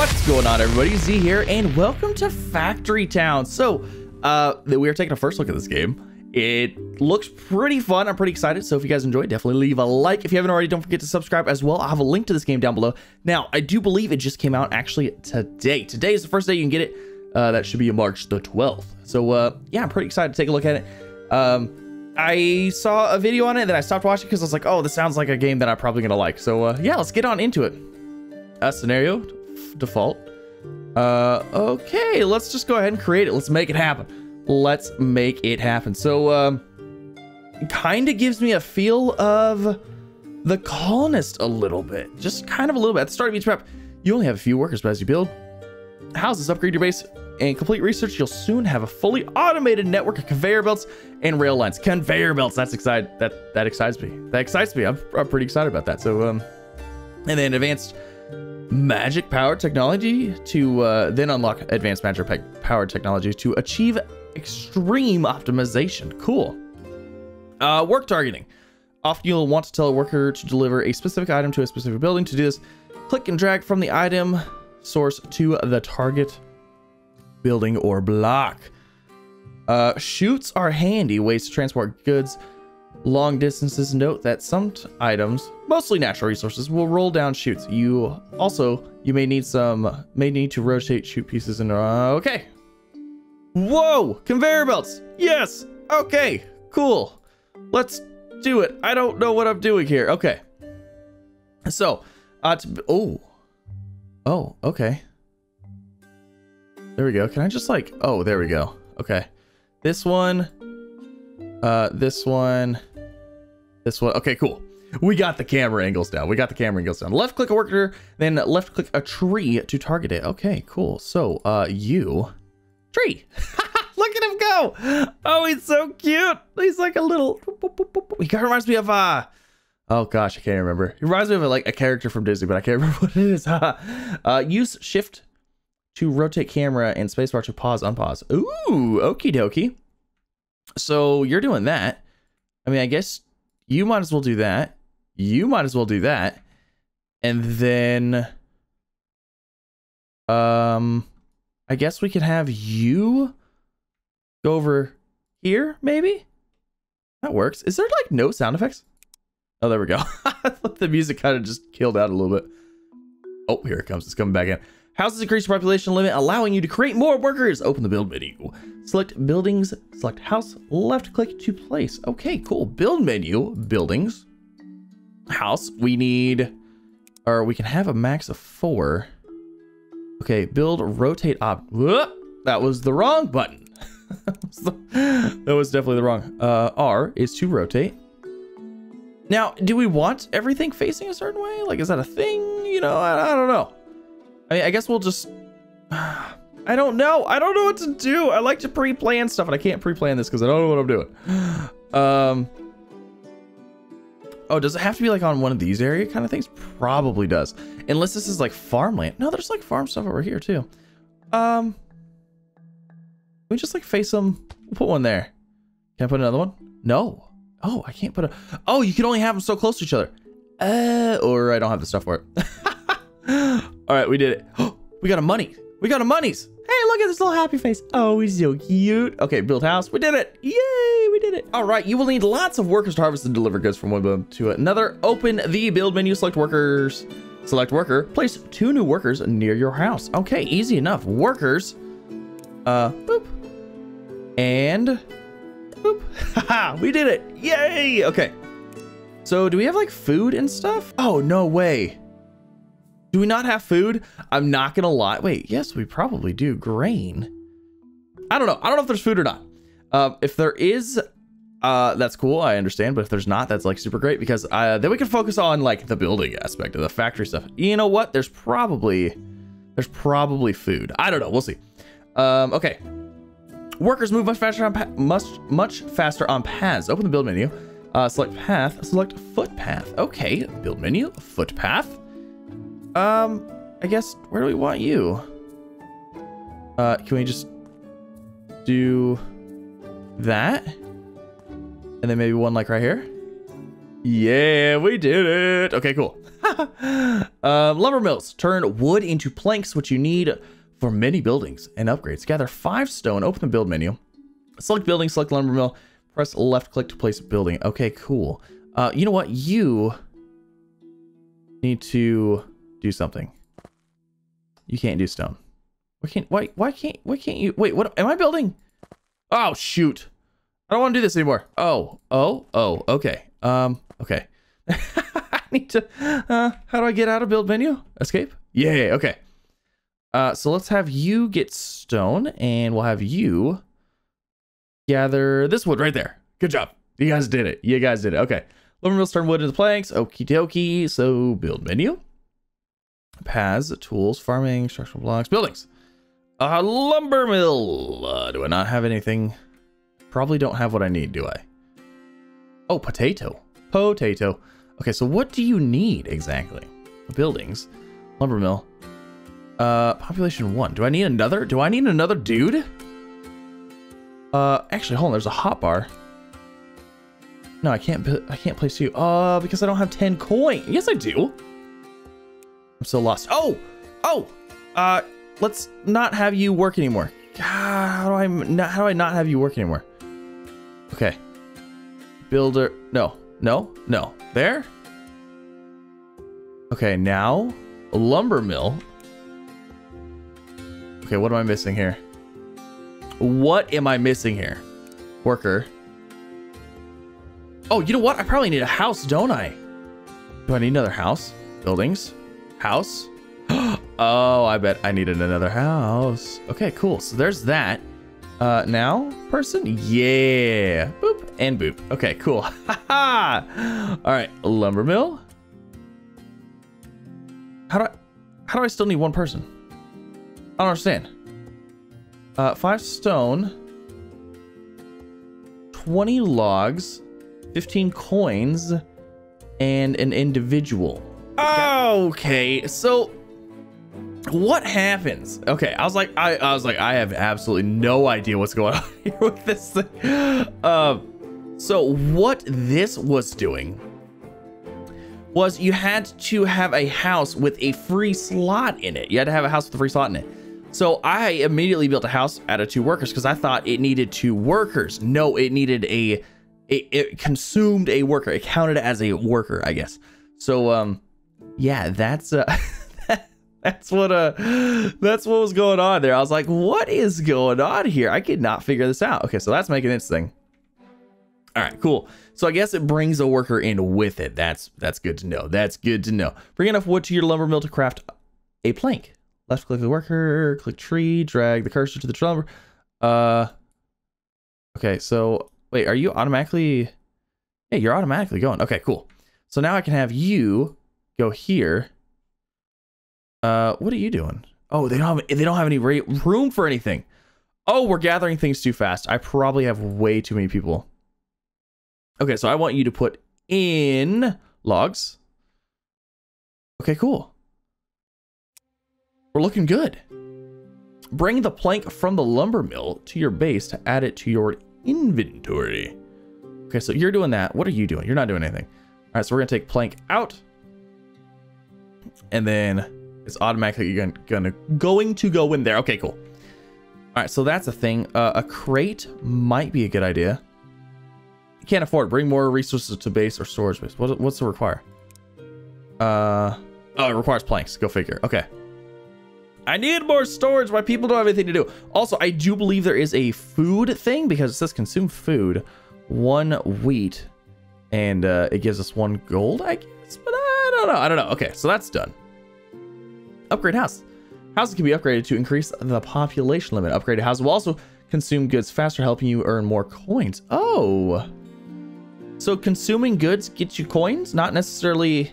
What's going on, everybody? Z here, and welcome to Factory Town. So, uh, we are taking a first look at this game. It looks pretty fun. I'm pretty excited. So, if you guys enjoyed, definitely leave a like. If you haven't already, don't forget to subscribe as well. I'll have a link to this game down below. Now, I do believe it just came out actually today. Today is the first day you can get it. Uh, that should be March the 12th. So, uh, yeah, I'm pretty excited to take a look at it. Um, I saw a video on it, then I stopped watching because I was like, oh, this sounds like a game that I'm probably gonna like. So, uh, yeah, let's get on into it. A scenario default. Uh, okay, let's just go ahead and create it. Let's make it happen. Let's make it happen. So, um, kind of gives me a feel of the colonist a little bit. Just kind of a little bit. At the start of each prep, you only have a few workers, but as you build houses, upgrade your base, and complete research, you'll soon have a fully automated network of conveyor belts and rail lines. Conveyor belts, that's excited. That that excites me. That excites me. I'm, I'm pretty excited about that. So, um, and then advanced magic power technology to uh, then unlock advanced magic power technology to achieve extreme optimization. Cool. Uh, work targeting. Often you'll want to tell a worker to deliver a specific item to a specific building. To do this, click and drag from the item source to the target building or block. Uh, are handy ways to transport goods long distances. Note that some items, mostly natural resources, will roll down chutes. You also you may need some may need to rotate chute pieces and uh, okay. Whoa, conveyor belts. Yes. Okay. Cool. Let's do it. I don't know what I'm doing here. Okay. So, uh, oh, oh, okay. There we go. Can I just like, oh, there we go. Okay. This one, uh, this one, this one. Okay, cool. We got the camera angles down. We got the camera angles down. Left click a worker, then left click a tree to target it. Okay, cool. So, uh, you, tree. Look at him go. Oh, he's so cute. He's like a little, he kind of reminds me of, uh, oh gosh, I can't remember. He reminds me of like a character from Disney, but I can't remember what it is. uh, use shift to rotate camera and spacebar to pause, unpause. Ooh, okie dokie. So you're doing that. I mean, I guess you might as well do that. You might as well do that. And then um I guess we could have you go over here, maybe? That works. Is there like no sound effects? Oh, there we go. the music kind of just killed out a little bit. Oh, here it comes. It's coming back in. Houses increase population limit, allowing you to create more workers. Open the build menu. Select buildings, select house, left click to place. Okay, cool. Build menu, buildings, house. We need, or we can have a max of four. Okay, build, rotate op. Whoop, that was the wrong button. that was definitely the wrong. Uh, R is to rotate. Now, do we want everything facing a certain way? Like, is that a thing? You know, I, I don't know. I mean, I guess we'll just... I don't know. I don't know what to do. I like to pre-plan stuff, and I can't pre-plan this because I don't know what I'm doing. Um. Oh, does it have to be like on one of these area kind of things? Probably does. Unless this is like farmland. No, there's like farm stuff over here too. Um. we just like face them? We'll put one there. Can I put another one? No. Oh, I can't put a... Oh, you can only have them so close to each other. Uh, or I don't have the stuff for it. All right, we did it. we got a money. We got a monies. Hey, look at this little happy face. Oh, he's so cute. Okay, build house. We did it. Yay, we did it. All right, you will need lots of workers to harvest and deliver goods from one build to another. Open the build menu, select workers. Select worker. Place two new workers near your house. Okay, easy enough. Workers. Uh, boop. And boop. Haha, we did it. Yay. Okay. So do we have like food and stuff? Oh, no way. Do we not have food? I'm not gonna lie. Wait, yes, we probably do. Grain. I don't know. I don't know if there's food or not. Uh, if there is, uh, that's cool. I understand. But if there's not, that's like super great because uh, then we can focus on like the building aspect of the factory stuff. You know what? There's probably, there's probably food. I don't know. We'll see. Um, okay. Workers move much faster on much much faster on paths. Open the build menu. Uh, select path. Select footpath. Okay. Build menu. Footpath. Um, I guess, where do we want you? Uh, can we just do that? And then maybe one like right here? Yeah, we did it. Okay, cool. um, lumber mills turn wood into planks, which you need for many buildings and upgrades. Gather five stone, open the build menu. Select building, select lumber mill, press left click to place building. Okay, cool. Uh, you know what? You need to do something. You can't do stone. Why can't, why, why can't, why can't you, wait, what, am I building? Oh, shoot. I don't want to do this anymore. Oh, oh, oh, okay. Um, okay. I need to, uh, how do I get out of build menu? Escape? Yeah, okay. Uh, so let's have you get stone and we'll have you gather this wood right there. Good job. You guys did it. You guys did it. Okay. Lumber mill, turn wood into planks. Okie dokie. So build menu. Paths, tools, farming, structural blocks, buildings. A lumber mill. Uh, do I not have anything? Probably don't have what I need, do I? Oh, potato. Potato. Okay, so what do you need exactly? Buildings. Lumber mill. Uh, population one. Do I need another? Do I need another dude? Uh, actually, hold on. There's a hot bar. No, I can't. I can't place you. Uh, because I don't have 10 coin. Yes, I do. I'm still lost. Oh, oh. Uh, let's not have you work anymore. God, how do I not? How do I not have you work anymore? Okay. Builder. No, no, no. There. Okay, now a lumber mill. Okay, what am I missing here? What am I missing here? Worker. Oh, you know what? I probably need a house, don't I? Do I need another house? Buildings? House? oh, I bet I needed another house. Okay, cool. So there's that. Uh, now, person? Yeah. Boop and boop. Okay, cool. All right, lumber mill. How do I, how do I still need one person? I don't understand. Uh, five stone, 20 logs, 15 coins, and an individual. Okay, so what happens? Okay, I was like, I, I was like, I have absolutely no idea what's going on here with this thing. Um, so what this was doing was you had to have a house with a free slot in it. You had to have a house with a free slot in it. So I immediately built a house out of two workers because I thought it needed two workers. No, it needed a, it, it consumed a worker. It counted as a worker, I guess. So, um, yeah, that's, uh, that's what uh that's what was going on there. I was like, what is going on here? I could not figure this out. Okay, so that's making this thing. All right, cool. So I guess it brings a worker in with it. That's that's good to know. That's good to know. Bring enough wood to your lumber mill to craft a plank. Left click the worker, click tree, drag the cursor to the lumber. Uh Okay, so wait, are you automatically Yeah, you're automatically going. Okay, cool. So now I can have you go here uh, what are you doing? Oh, they don't have they don't have any room for anything. Oh, we're gathering things too fast. I probably have way too many people. Okay, so I want you to put in logs. Okay, cool. We're looking good. Bring the plank from the lumber mill to your base to add it to your inventory. Okay, so you're doing that. What are you doing? You're not doing anything. All right, so we're gonna take plank out. And then it's automatically gonna, gonna going to go in there. Okay, cool. All right, so that's a thing. Uh, a crate might be a good idea. You can't afford. Bring more resources to base or storage base. What, what's the require? Uh, oh, it requires planks. Go figure. Okay. I need more storage. My people don't have anything to do. Also, I do believe there is a food thing because it says consume food, one wheat, and uh, it gives us one gold, I guess. But I don't know. I don't know. Okay, so that's done. Upgrade house. Houses can be upgraded to increase the population limit. Upgraded houses will also consume goods faster, helping you earn more coins. Oh. So consuming goods gets you coins, not necessarily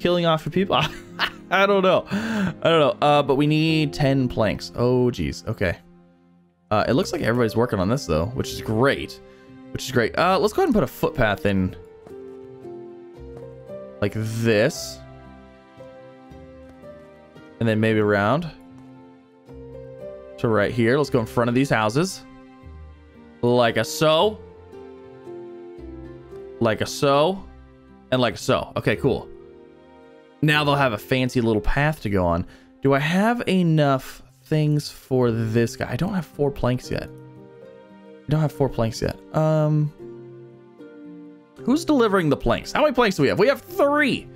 killing off your people. I don't know. I don't know. Uh, but we need 10 planks. Oh, geez. Okay. Uh, it looks like everybody's working on this, though, which is great. Which is great. Uh, let's go ahead and put a footpath in like this and then maybe around to right here. Let's go in front of these houses. Like a so. Like a so. And like a so. Okay, cool. Now they'll have a fancy little path to go on. Do I have enough things for this guy? I don't have four planks yet. I don't have four planks yet. Um, who's delivering the planks? How many planks do we have? We have three.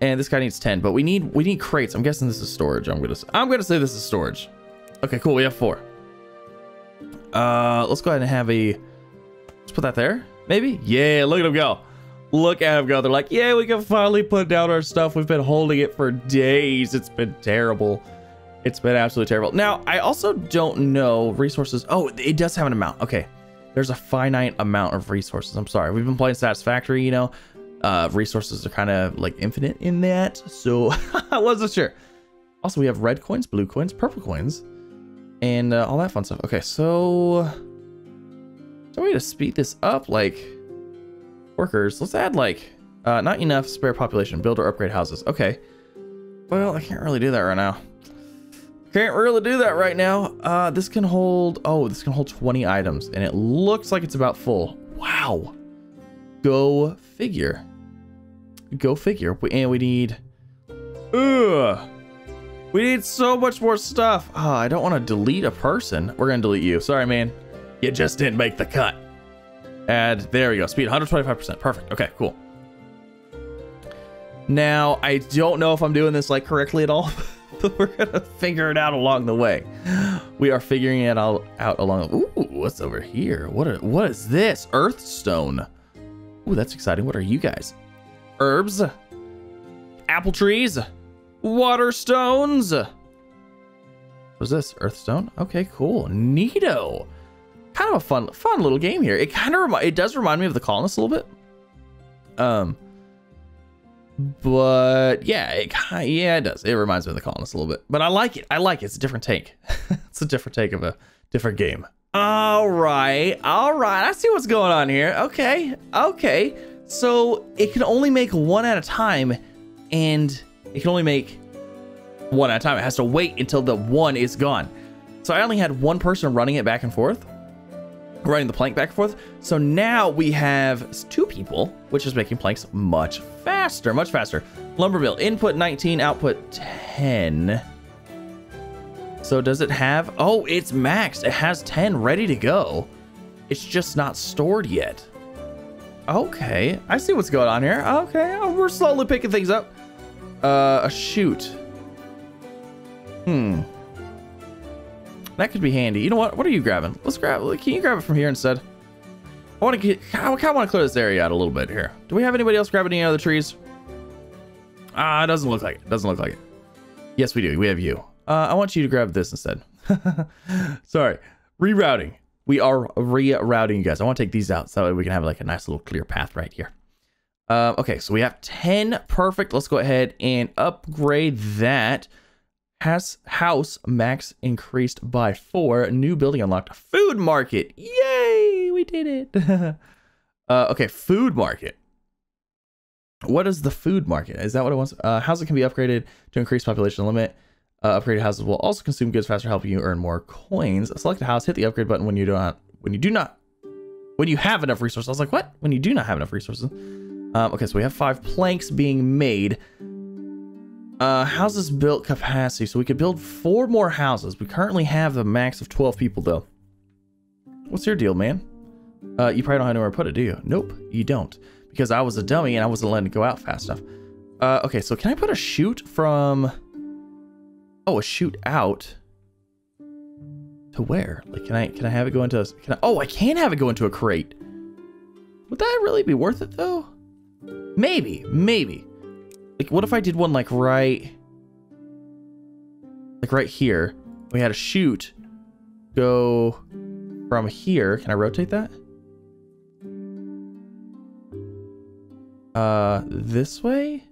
And this guy needs 10, but we need we need crates. I'm guessing this is storage. I'm gonna I'm gonna say this is storage. Okay, cool. We have four. Uh, let's go ahead and have a. Let's put that there. Maybe. Yeah. Look at them go. Look at them go. They're like, yeah, we can finally put down our stuff. We've been holding it for days. It's been terrible. It's been absolutely terrible. Now, I also don't know resources. Oh, it does have an amount. Okay. There's a finite amount of resources. I'm sorry. We've been playing Satisfactory, you know. Uh, resources are kind of like infinite in that. So I wasn't sure. Also, we have red coins, blue coins, purple coins, and uh, all that fun stuff. Okay, so... So we to speed this up, like workers. Let's add like, uh, not enough spare population, build or upgrade houses. Okay. Well, I can't really do that right now. Can't really do that right now. Uh, this can hold, oh, this can hold 20 items and it looks like it's about full. Wow. Go figure. Go figure. And we need, ugh. We need so much more stuff. Oh, I don't want to delete a person. We're going to delete you. Sorry, man. You just didn't make the cut. Add, there we go. Speed 125%. Perfect. Okay, cool. Now, I don't know if I'm doing this like correctly at all, but we're gonna figure it out along the way. We are figuring it all out along. Ooh, what's over here? What are, what is this? Earthstone. Ooh, that's exciting. What are you guys? Herbs, apple trees, water stones. What's this? Earthstone? Okay, cool. Neato kind of a fun, fun little game here. It kind of remi- it does remind me of the Colonists a little bit. Um, but yeah, it yeah it does. It reminds me of the Colonists a little bit. But I like it. I like it. It's a different take. it's a different take of a different game. All right, all right. I see what's going on here. Okay, okay. So it can only make one at a time, and it can only make one at a time. It has to wait until the one is gone. So I only had one person running it back and forth running the plank back and forth. So now we have two people, which is making planks much faster, much faster. Lumber mill, input 19, output 10. So does it have, oh, it's maxed. It has 10 ready to go. It's just not stored yet. Okay, I see what's going on here. Okay, oh, we're slowly picking things up. Uh, a. Hmm. That could be handy. You know what? What are you grabbing? Let's grab. Can you grab it from here instead? I want to get. I kind of want to clear this area out a little bit here. Do we have anybody else grabbing any other trees? Ah, it doesn't look like it. Doesn't look like it. Yes, we do. We have you. Uh, I want you to grab this instead. Sorry. Rerouting. We are rerouting you guys. I want to take these out so we can have like a nice little clear path right here. Uh, okay, so we have 10. Perfect. Let's go ahead and upgrade that. Has house max increased by four. New building unlocked. Food market. Yay! We did it. uh, okay, food market. What is the food market? Is that what it wants? Uh, housing can be upgraded to increase population limit. Uh, upgraded houses will also consume goods faster, helping you earn more coins. Select a house, hit the upgrade button when you do not when you do not when you have enough resources. I was like, what? When you do not have enough resources. Um, okay, so we have five planks being made. Uh, houses built capacity. So we could build four more houses. We currently have a max of 12 people though. What's your deal, man? Uh, you probably don't have anywhere to put it, do you? Nope, you don't. Because I was a dummy and I wasn't letting it go out fast enough. Uh, okay, so can I put a chute from... Oh, a chute out? To where? Like, can I can I have it go into... A, can I... Oh, I can have it go into a crate. Would that really be worth it, though? Maybe, maybe. Like, what if I did one like right, like right here? We had a chute go from here. Can I rotate that? Uh, this way?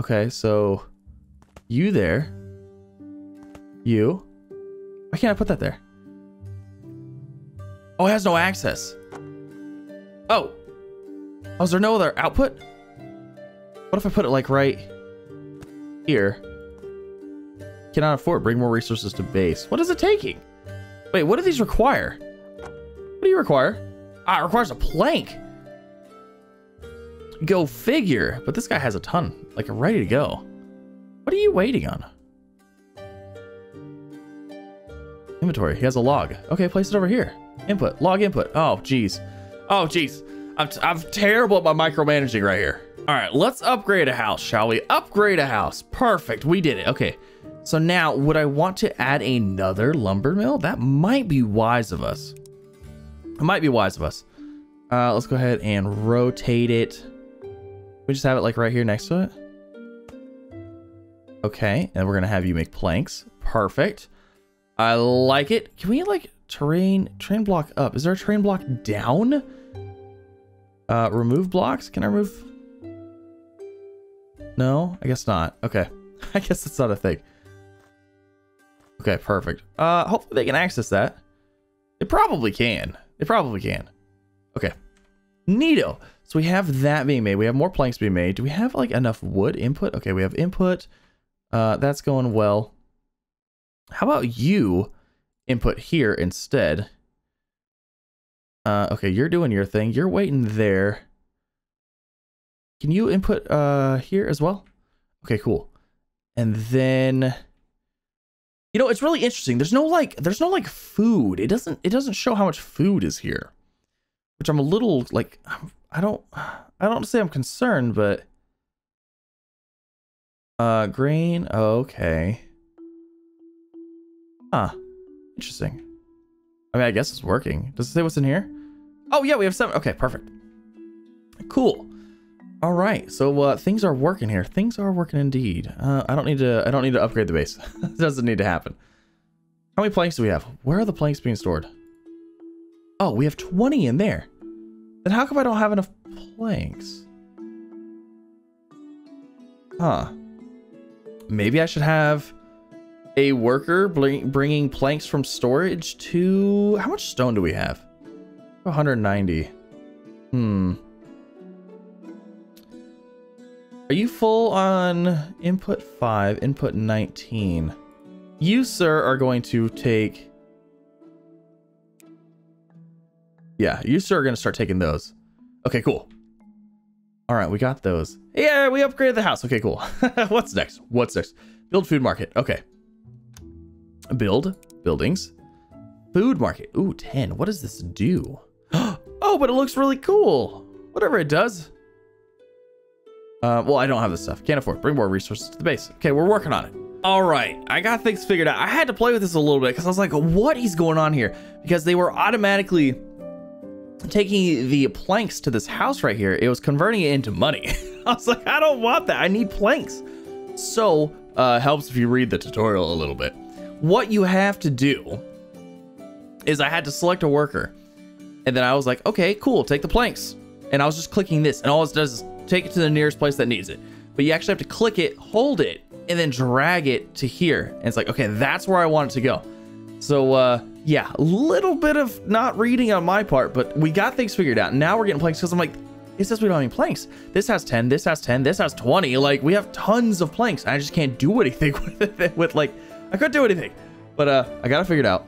Okay, so you there. You. Why can't I put that there? Oh, it has no access. Oh, Oh, is there no other output? What if I put it like right here? Cannot afford. Bring more resources to base. What is it taking? Wait, what do these require? What do you require? Ah, it requires a plank. Go figure. But this guy has a ton, like ready to go. What are you waiting on? Inventory. He has a log. Okay, place it over here. Input. Log input. Oh, jeez. Oh, jeez. I'm, I'm terrible at my micromanaging right here. All right, let's upgrade a house, shall we? Upgrade a house. Perfect. We did it. Okay. So now, would I want to add another lumber mill? That might be wise of us. It might be wise of us. Uh, let's go ahead and rotate it. We just have it like right here next to it. Okay, and we're gonna have you make planks. Perfect. I like it. Can we like terrain train block up? Is there a train block down? Uh, remove blocks. Can I remove? No, I guess not. Okay, I guess that's not a thing. Okay, perfect. Uh, hopefully they can access that. They probably can. They probably can. Okay. Neato. So we have that being made. We have more planks being made. Do we have like enough wood input? Okay, we have input. Uh, that's going well. How about you input here instead? Uh, okay, you're doing your thing. You're waiting there. Can you input uh here as well? Okay, cool. And then you know, it's really interesting. There's no like there's no like food. It doesn't it doesn't show how much food is here. Which I'm a little like I don't I don't say I'm concerned, but uh green. okay. Huh. Interesting. I mean, I guess it's working. Does it say what's in here? Oh yeah, we have seven. Okay, perfect. Cool. All right, so uh, things are working here. Things are working indeed. Uh, I don't need to. I don't need to upgrade the base. it doesn't need to happen. How many planks do we have? Where are the planks being stored? Oh, we have 20 in there. Then how come I don't have enough planks? Huh. Maybe I should have a worker bringing planks from storage to... How much stone do we have? 190. Hmm. Are you full on input 5, input 19? You, sir, are going to take... Yeah, you, sir, are going to start taking those. Okay, cool. All right, we got those. Yeah, we upgraded the house. Okay, cool. What's next? What's next? Build food market. Okay. Build buildings. Food market. Ooh, 10. What does this do? Oh, but it looks really cool. Whatever it does. Uh, well, I don't have this stuff. Can't afford. Bring more resources to the base. Okay, we're working on it. All right, I got things figured out. I had to play with this a little bit because I was like, what is going on here? Because they were automatically taking the planks to this house right here. It was converting it into money. I was like, I don't want that. I need planks. So, uh, helps if you read the tutorial a little bit. What you have to do is I had to select a worker. And then I was like, okay, cool, take the planks. And I was just clicking this, and all it does is take it to the nearest place that needs it. But you actually have to click it, hold it, and then drag it to here. And it's like, okay, that's where I want it to go. So, uh, yeah, a little bit of not reading on my part, but we got things figured out. Now we're getting planks because I'm like, it says we don't have any planks. This has 10, this has 10, this has 20. Like, we have tons of planks. I just can't do anything with it. With, like, I couldn't do anything. But, uh, I gotta figure it out.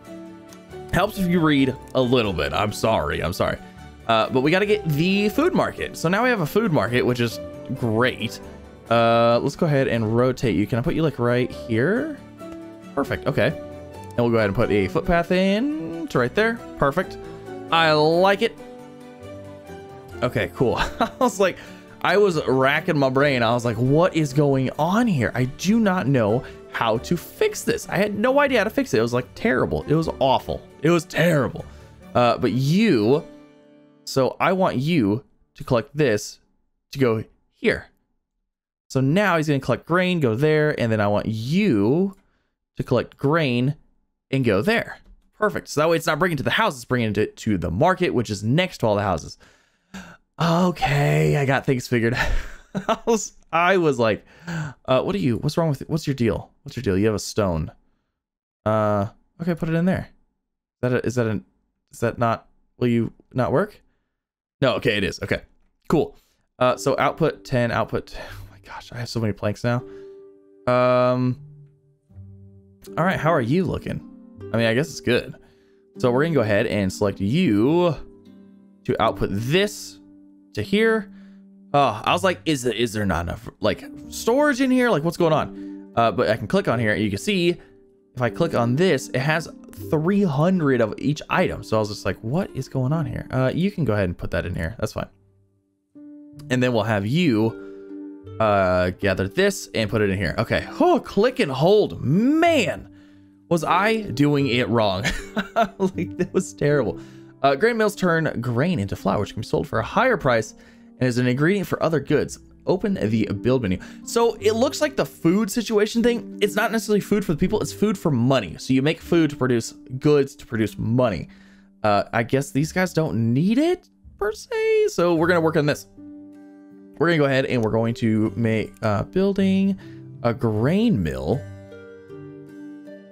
Helps if you read a little bit. I'm sorry. I'm sorry. Uh, but we got to get the food market. So now we have a food market, which is great. Uh, let's go ahead and rotate you. Can I put you like right here? Perfect. Okay. And we'll go ahead and put a footpath in to right there. Perfect. I like it. Okay, cool. I was like, I was racking my brain. I was like, what is going on here? I do not know how to fix this. I had no idea how to fix it. It was like terrible. It was awful. It was terrible. Uh, but you, so I want you to collect this to go here. So now he's going to collect grain, go there, and then I want you to collect grain and go there. Perfect. So that way it's not bringing it to the house, it's bringing it to the market, which is next to all the houses. Okay, I got things figured I was, I was like, uh, what are you, what's wrong with it? What's your deal? What's your deal? You have a stone. Uh, okay, put it in there. Is that a, is that an, is that not, will you not work? No, okay, it is. Okay, cool. Uh, so output 10, output, oh my gosh, I have so many planks now. Um, all right, how are you looking? I mean, I guess it's good. So we're gonna go ahead and select you to output this to here. Oh, I was like, is is there not enough like storage in here? Like what's going on? Uh, but I can click on here and you can see if I click on this, it has 300 of each item. So I was just like, what is going on here? Uh, you can go ahead and put that in here. That's fine. And then we'll have you uh, gather this and put it in here. Okay. Oh, click and hold. Man, was I doing it wrong? like, that was terrible. Uh, grain mills turn grain into flour, which can be sold for a higher price and is an ingredient for other goods. Open the build menu. So it looks like the food situation thing. It's not necessarily food for the people. It's food for money. So you make food to produce goods to produce money. Uh, I guess these guys don't need it per se. So we're going to work on this. We're going to go ahead and we're going to make uh, building a grain mill.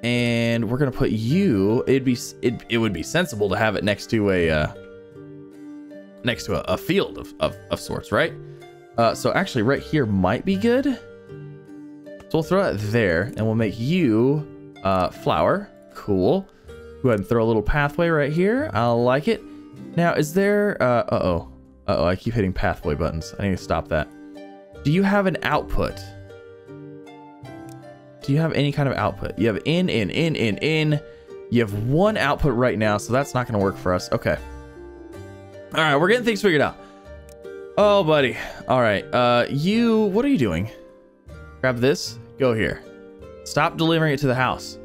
And we're to put you, it'd be, it, it would be sensible to have it next to a, uh, next to a, a field of, of, of sorts, right? Uh, so actually right here might be good. So we'll throw it there and we'll make you uh, flour. Cool. Go ahead and throw a little pathway right here. I like it. Now, is there... Uh, uh-oh. Uh-oh, I keep hitting pathway buttons. I need to stop that. Do you have an output? Do you have any kind of output? You have in, in, in, in, in. You have one output right now, so that's not going to work for us. Okay. All right, we're getting things figured out. Oh, buddy. All right. Uh, you, what are you doing? Grab this. Go here. Stop delivering it to the house.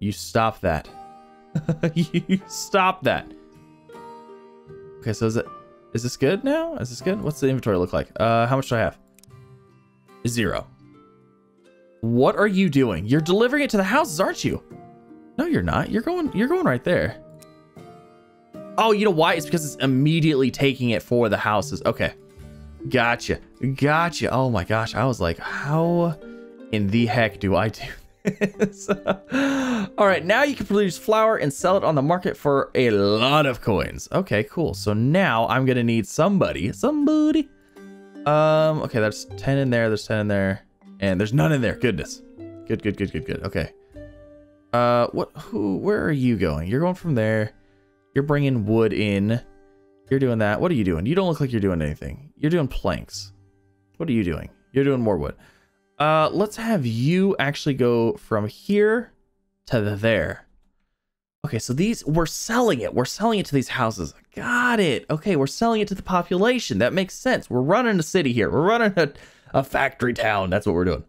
You stop that. you stop that. Okay, so is it, is this good now? Is this good? What's the inventory look like? Uh, how much do I have? Zero. What are you doing? You're delivering it to the houses, aren't you? No, you're not. You're going, you're going right there. Oh, you know why? It's because it's immediately taking it for the houses. Okay. Gotcha. Gotcha. Oh my gosh. I was like, how in the heck do I do this? All right. Now you can produce flour and sell it on the market for a lot of coins. Okay, cool. So now I'm going to need somebody. Somebody. Um, okay, there's 10 in there. There's 10 in there. And there's none in there. Goodness. Good, good, good, good, good. Okay. Uh, what, who, where are you going? You're going from there. You're bringing wood in. You're doing that. What are you doing? You don't look like you're doing anything. You're doing planks. What are you doing? You're doing more wood. Uh, let's have you actually go from here to there. Okay, so these, we're selling it. We're selling it to these houses. Got it. Okay, we're selling it to the population. That makes sense. We're running a city here. We're running a, a factory town. That's what we're doing.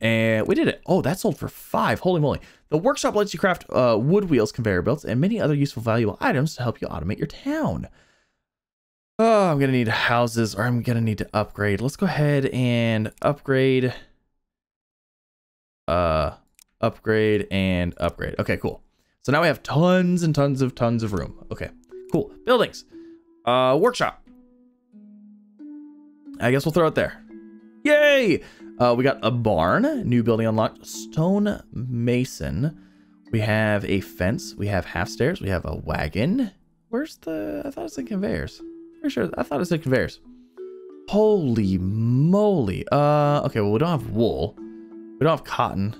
And we did it. Oh, that sold for five. Holy moly. The workshop lets you craft uh, wood wheels, conveyor belts, and many other useful valuable items to help you automate your town. Oh, I'm going to need houses or I'm going to need to upgrade. Let's go ahead and upgrade. Uh, upgrade and upgrade. Okay, cool. So now we have tons and tons of tons of room. Okay, cool. Buildings. Uh, workshop. I guess we'll throw it there. Yay! Uh, we got a barn, new building unlocked, stone mason. We have a fence. We have half stairs. We have a wagon. Where's the? I thought it said conveyors. Pretty sure. I thought it said conveyors. Holy moly. Uh, okay. Well, we don't have wool. We don't have cotton.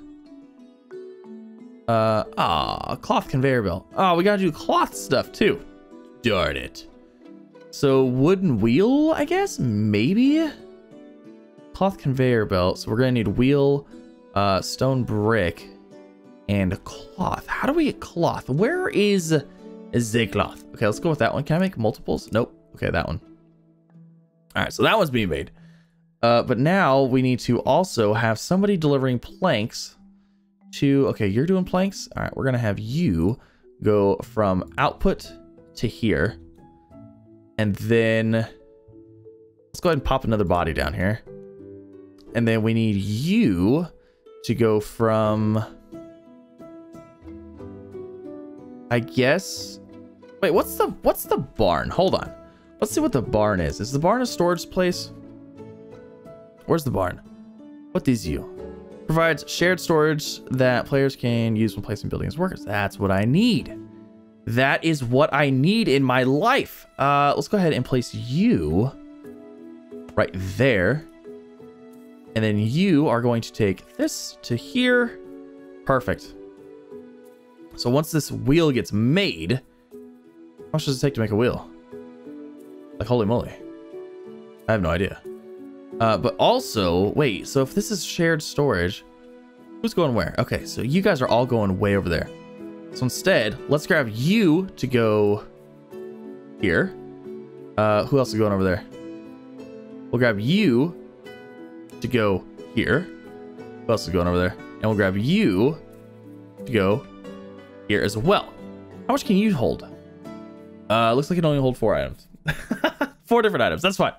Uh, ah, cloth conveyor belt. Oh, we gotta do cloth stuff too. Darn it. So wooden wheel, I guess, maybe cloth conveyor belt. So we're gonna need wheel, uh, stone brick, and cloth. How do we get cloth? Where is is the cloth? Okay, let's go with that one. Can I make multiples? Nope. Okay, that one. All right, so that one's being made. Uh, but now we need to also have somebody delivering planks to, okay, you're doing planks. All right, we're gonna have you go from output to here. And then let's go ahead and pop another body down here. And then we need you to go from... I guess... Wait, what's the what's the barn? Hold on. Let's see what the barn is. Is the barn a storage place? Where's the barn? What is you? Provides shared storage that players can use when placing buildings workers. That's what I need. That is what I need in my life. Uh, let's go ahead and place you right there. And then you are going to take this to here. Perfect. So once this wheel gets made, how much does it take to make a wheel? Like, holy moly. I have no idea. Uh, but also, wait, so if this is shared storage, who's going where? Okay, so you guys are all going way over there. So instead, let's grab you to go here. Uh, who else is going over there? We'll grab you to go here. Who else is going over there? And we'll grab you to go here as well. How much can you hold? Uh, looks like it only hold four items. four different items. That's fine.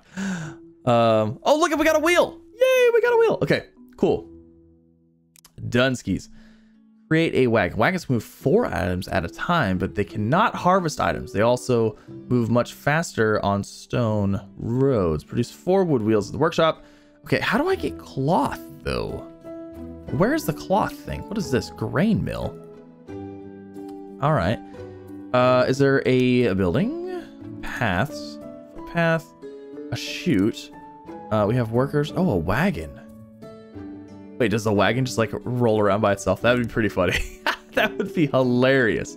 Um, oh, look, we got a wheel. Yay, we got a wheel. Okay, cool. Dunskies. Create a wagon. Wagons move four items at a time, but they cannot harvest items. They also move much faster on stone roads. Produce four wood wheels at the workshop. Okay, how do I get cloth, though? Where's the cloth thing? What is this? Grain mill. All right. Uh, is there a, a building? Paths. Path. A chute. Uh, we have workers. Oh, a wagon. Wait, does the wagon just like roll around by itself? That would be pretty funny. that would be hilarious.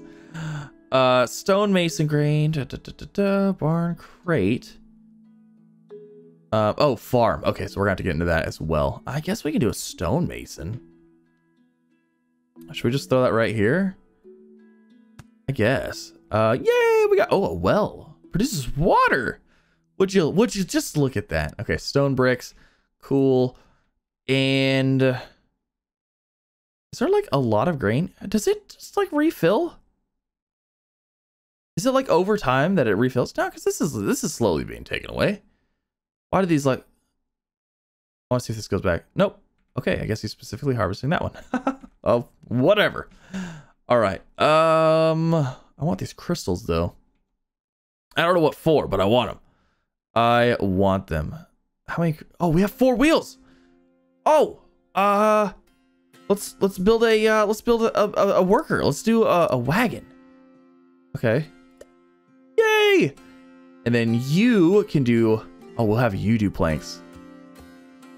Uh, stonemason grain. Da, da, da, barn crate. Uh, oh, farm. Okay, so we're gonna have to get into that as well. I guess we can do a stonemason. Should we just throw that right here? I guess. Uh, yay, we got, oh, a well. Produces water. Would you, would you just look at that? Okay, stone bricks. Cool. And is there like a lot of grain? Does it just like refill? Is it like over time that it refills? No, because this is this is slowly being taken away. Why do these like? I want to see if this goes back. Nope. Okay, I guess he's specifically harvesting that one. oh, whatever. All right. Um, I want these crystals though. I don't know what for, but I want them. I want them. How many? Oh, we have four wheels. Oh, uh, let's let's build a uh, let's build a, a, a worker. Let's do a, a wagon. Okay. Yay! And then you can do. Oh, we'll have you do planks.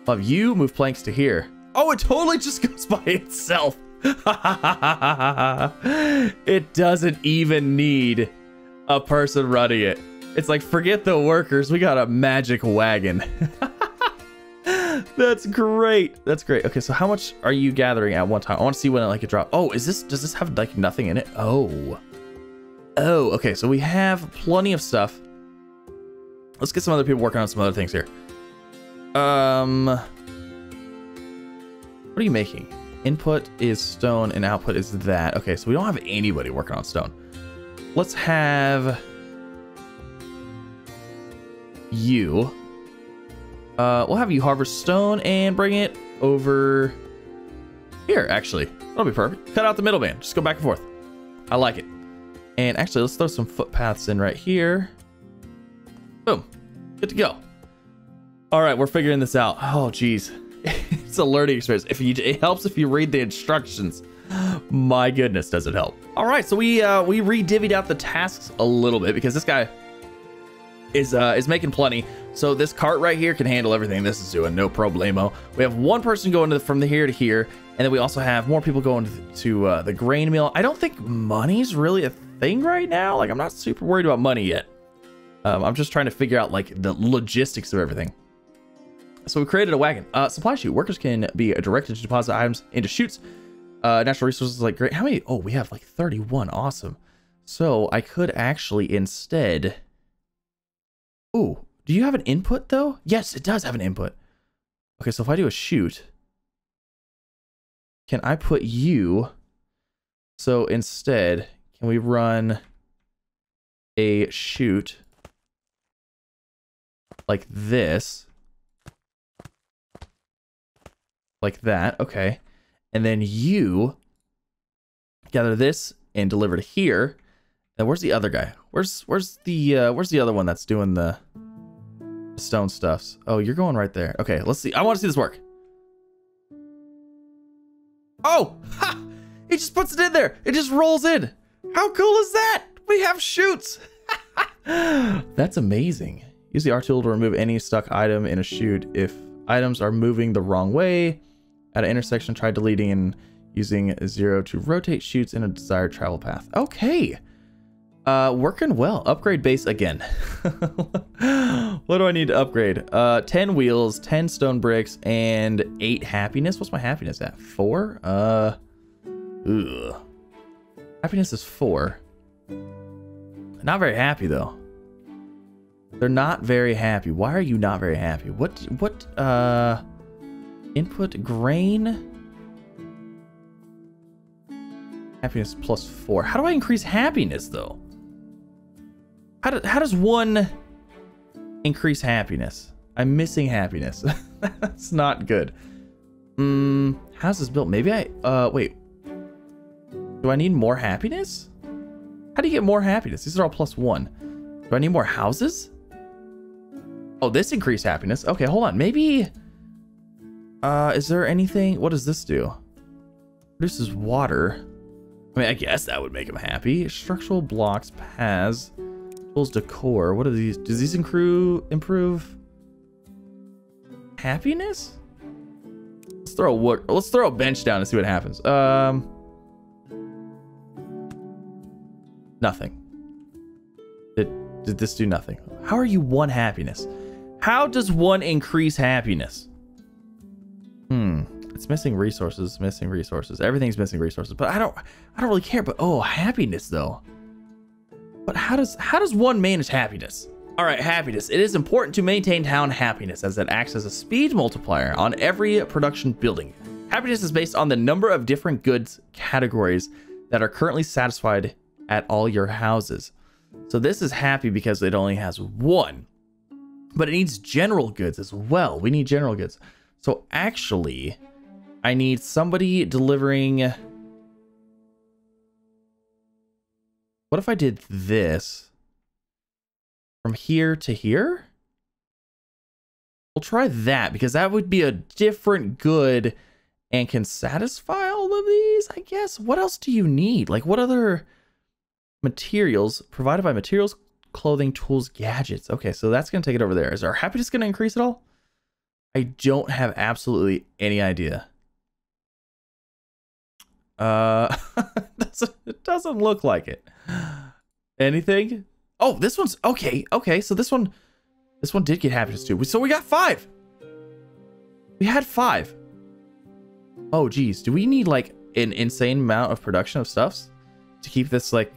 We'll have you move planks to here. Oh, it totally just goes by itself. it doesn't even need a person running it. It's like, forget the workers. We got a magic wagon. That's great. That's great. Okay, so how much are you gathering at one time? I want to see when it like it drop. Oh, is this does this have like nothing in it? Oh. Oh, okay. So we have plenty of stuff. Let's get some other people working on some other things here. Um What are you making? Input is stone and output is that. Okay, so we don't have anybody working on stone. Let's have you uh, we'll have you harvest stone and bring it over here, actually. That'll be perfect. Cut out the middleman. Just go back and forth. I like it. And actually, let's throw some footpaths in right here. Boom. Good to go. All right, we're figuring this out. Oh, geez. it's a learning experience. If you, it helps if you read the instructions. My goodness, does it help. All right, so we uh, we re-divvied out the tasks a little bit because this guy is uh, is making plenty. So this cart right here can handle everything this is doing, no problemo. We have one person going to the, from the here to here, and then we also have more people going to, to uh, the grain mill. I don't think money's really a thing right now. Like I'm not super worried about money yet. Um, I'm just trying to figure out like the logistics of everything. So we created a wagon. Uh, supply chute. Workers can be directed to deposit items into chutes. Uh, natural resources like great. How many? Oh, we have like 31. Awesome. So I could actually instead. Ooh, do you have an input though? Yes, it does have an input. Okay, so if I do a chute, can I put you? So instead, can we run a chute like this? Like that, okay. And then you gather this and deliver to here. And where's the other guy? Where's where's the uh, where's the other one that's doing the stone stuffs. Oh, you're going right there. Okay, let's see. I want to see this work. Oh, ha! He just puts it in there. It just rolls in. How cool is that? We have chutes. That's amazing. Use the R tool to remove any stuck item in a chute. If items are moving the wrong way at an intersection, try deleting and using zero to rotate chutes in a desired travel path. Okay. Uh, working well. Upgrade base again. what do I need to upgrade? Uh, 10 wheels, 10 stone bricks, and 8 happiness. What's my happiness at? 4? Uh, ugh. Happiness is 4. Not very happy, though. They're not very happy. Why are you not very happy? What, what, uh, input grain? Happiness plus 4. How do I increase happiness, though? How, do, how does one increase happiness? I'm missing happiness. That's not good. Hmm, how's this built? Maybe I, uh, wait. Do I need more happiness? How do you get more happiness? These are all plus one. Do I need more houses? Oh, this increased happiness. Okay, hold on. Maybe, uh, is there anything? What does this do? Produces water. I mean, I guess that would make him happy. Structural blocks, paths. Decor. What are these? Does these improve improve happiness? Let's throw a wood. Let's throw a bench down and see what happens. Um, nothing. Did did this do nothing? How are you one happiness? How does one increase happiness? Hmm. It's missing resources. Missing resources. Everything's missing resources. But I don't. I don't really care. But oh, happiness though. But how does how does one manage happiness? All right, happiness. It is important to maintain town happiness as it acts as a speed multiplier on every production building. Happiness is based on the number of different goods categories that are currently satisfied at all your houses. So this is happy because it only has one. But it needs general goods as well. We need general goods. So actually, I need somebody delivering What if I did this from here to here? We'll try that because that would be a different good and can satisfy all of these, I guess. What else do you need? Like what other materials provided by materials, clothing, tools, gadgets? Okay, so that's going to take it over there. Is our happiness going to increase at all? I don't have absolutely any idea. Uh, it doesn't look like it. Anything? Oh, this one's okay. Okay, so this one, this one did get happiness too. So we got five. We had five. Oh, geez. Do we need like an insane amount of production of stuffs to keep this like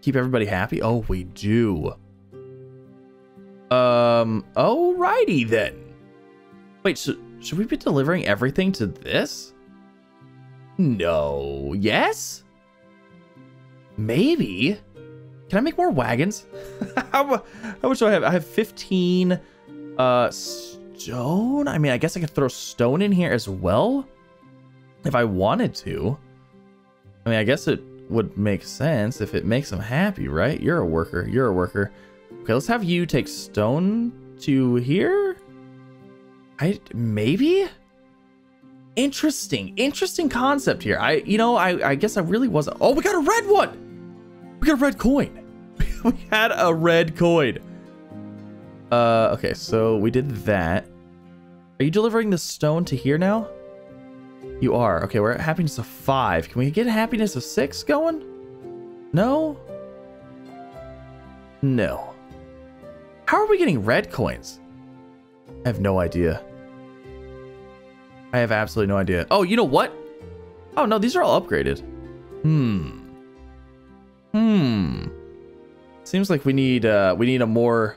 keep everybody happy? Oh, we do. Um. Alrighty then. Wait. So should we be delivering everything to this? No. Yes? Maybe. Can I make more wagons? how, how much do I have? I have 15 uh, stone. I mean, I guess I could throw stone in here as well if I wanted to. I mean, I guess it would make sense if it makes them happy, right? You're a worker. You're a worker. Okay, let's have you take stone to here. I maybe interesting interesting concept here. I you know i i guess i really wasn't oh we got a red one. We got a red coin. We had a red coin. Uh okay so we did that. Are you delivering the stone to here now? You are. Okay we're at happiness of five. Can we get happiness of six going? No? No. How are we getting red coins? I have no idea I have absolutely no idea. Oh, you know what? Oh, no, these are all upgraded. Hmm. Hmm. Seems like we need uh we need a more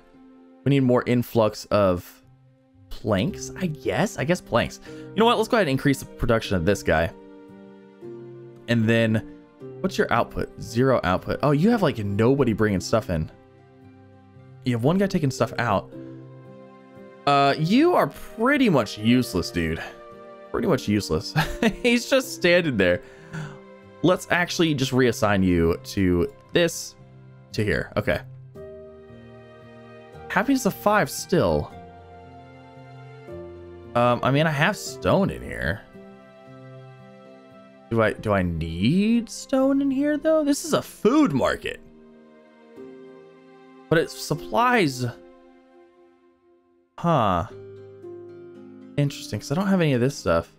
we need more influx of planks, I guess. I guess planks. You know what? Let's go ahead and increase the production of this guy. And then what's your output? Zero output. Oh, you have like nobody bringing stuff in. You have one guy taking stuff out. Uh, you are pretty much useless, dude pretty much useless. He's just standing there. Let's actually just reassign you to this, to here. Okay. Happiness of five still. Um, I mean, I have stone in here. Do I do I need stone in here though? This is a food market. But it supplies. Huh. Interesting, because I don't have any of this stuff.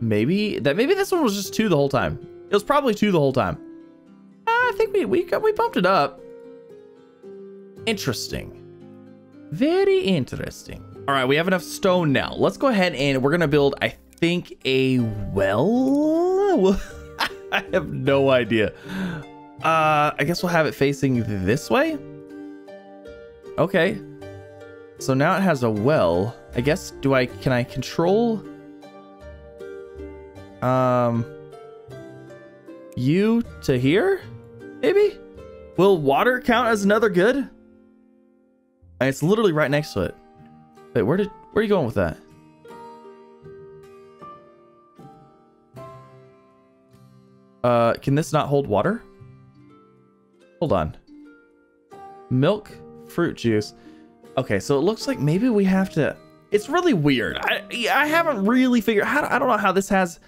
Maybe that maybe this one was just two the whole time. It was probably two the whole time. I think we we got, we bumped it up. Interesting. Very interesting. All right, we have enough stone now. Let's go ahead and we're gonna build, I think, a well. I have no idea. Uh, I guess we'll have it facing this way. Okay. So now it has a well. I guess, do I, can I control? Um, you to here? Maybe? Will water count as another good? It's literally right next to it. Wait, where did, where are you going with that? Uh, can this not hold water? Hold on. Milk, fruit juice. Okay, so it looks like maybe we have to... It's really weird. I I haven't really figured... How, I don't know how this has...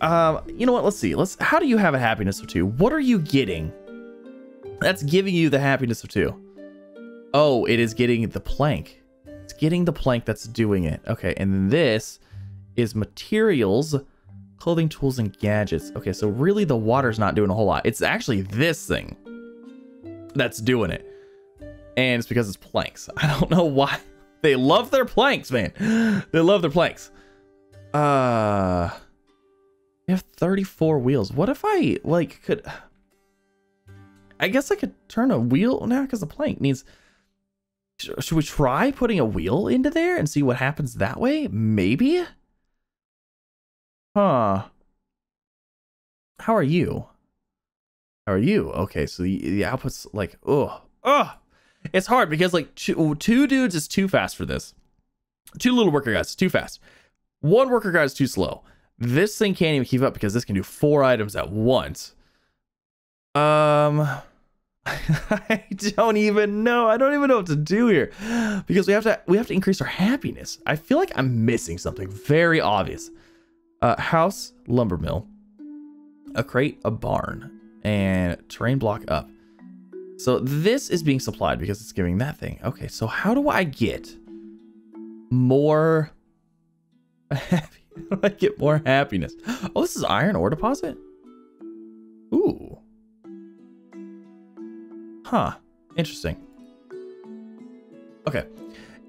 Um, you know what? Let's see. Let's. How do you have a happiness of two? What are you getting? That's giving you the happiness of two. Oh, it is getting the plank. It's getting the plank that's doing it. Okay, and this is materials clothing, tools, and gadgets. Okay, so really the water's not doing a whole lot. It's actually this thing that's doing it. And it's because it's planks. I don't know why. They love their planks, man. They love their planks. Uh, we have 34 wheels. What if I, like, could... I guess I could turn a wheel now because the plank needs... Should we try putting a wheel into there and see what happens that way? Maybe? Huh. How are you? How are you? Okay, so the, the output's like, oh, oh. It's hard because like two, two dudes is too fast for this. Two little worker guys is too fast. One worker guy is too slow. This thing can't even keep up because this can do four items at once. Um, I don't even know. I don't even know what to do here because we have to we have to increase our happiness. I feel like I'm missing something very obvious a house, lumber mill, a crate, a barn, and terrain block up. So this is being supplied because it's giving that thing. Okay, so how do I get more happy? How do I get more happiness? Oh, this is iron ore deposit? Ooh. Huh. Interesting. Okay.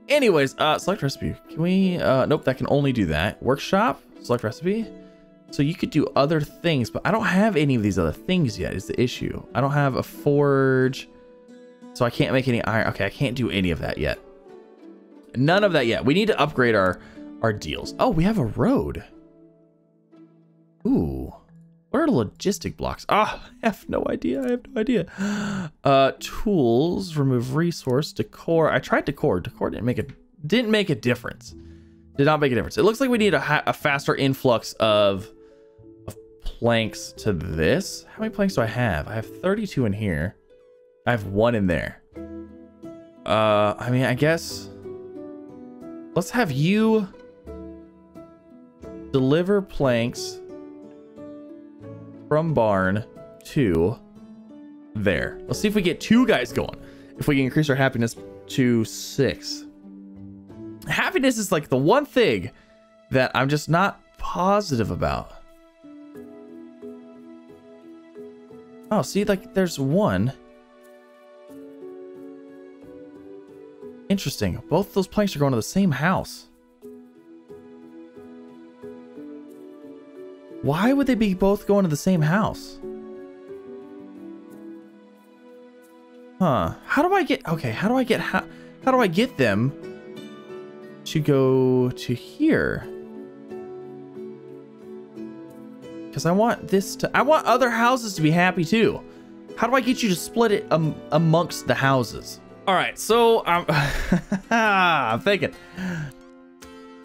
Anyways, uh, select recipe. Can we, uh, nope, that can only do that. Workshop, select recipe. So you could do other things, but I don't have any of these other things yet is the issue. I don't have a forge, so I can't make any iron. Okay, I can't do any of that yet. None of that yet. We need to upgrade our, our deals. Oh, we have a road. Ooh. What are logistic blocks? Ah, oh, I have no idea. I have no idea. Uh, tools, remove resource, decor. I tried decor. Decor didn't make a didn't make a difference. Did not make a difference. It looks like we need a, a faster influx of planks to this. How many planks do I have? I have 32 in here. I have one in there. Uh, I mean, I guess let's have you deliver planks from barn to there. Let's see if we get two guys going. If we can increase our happiness to six happiness is like the one thing that I'm just not positive about. Oh, see, like there's one. Interesting. Both those planks are going to the same house. Why would they be both going to the same house? Huh. How do I get... Okay, how do I get... How, how do I get them to go to here. Because I want this to... I want other houses to be happy too. How do I get you to split it um, amongst the houses? All right, so I'm, I'm thinking.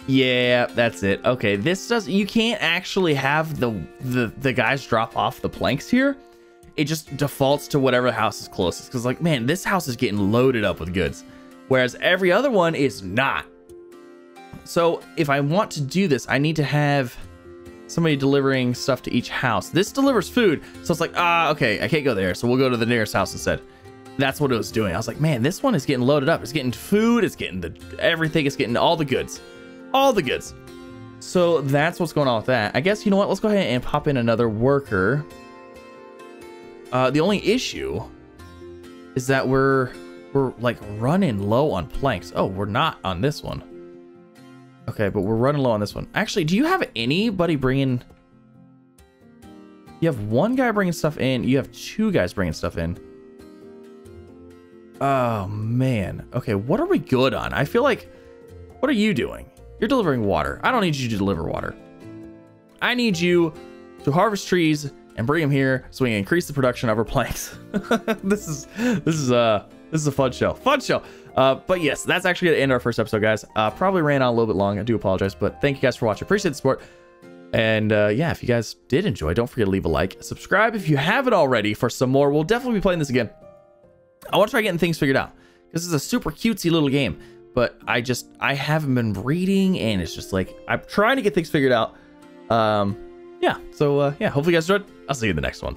Yeah, that's it. Okay, this does. You can't actually have the the the guys drop off the planks here. It just defaults to whatever house is closest. Because like, man, this house is getting loaded up with goods, whereas every other one is not. So if I want to do this, I need to have somebody delivering stuff to each house. This delivers food, so it's like, ah, okay, I can't go there, so we'll go to the nearest house instead. That's what it was doing. I was like, man, this one is getting loaded up. It's getting food, it's getting the everything, it's getting all the goods. All the goods. So that's what's going on with that. I guess, you know what, let's go ahead and pop in another worker. Uh, the only issue is that we're we're like running low on planks. Oh, we're not on this one. Okay, but we're running low on this one. Actually, do you have anybody bringing? You have one guy bringing stuff in. You have two guys bringing stuff in. Oh man. Okay, what are we good on? I feel like. What are you doing? You're delivering water. I don't need you to deliver water. I need you to harvest trees and bring them here so we can increase the production of our planks. this is this is uh this is a fun show. Fun show. Uh, but yes, that's actually gonna end our first episode, guys. Uh, probably ran on a little bit long. I do apologize, but thank you guys for watching. Appreciate the support. And uh, yeah, if you guys did enjoy, don't forget to leave a like. Subscribe if you haven't already for some more. We'll definitely be playing this again. I want to try getting things figured out. This is a super cutesy little game, but I just I haven't been reading, and it's just like I'm trying to get things figured out. Um, yeah. So uh, yeah, hopefully you guys enjoyed. I'll see you in the next one.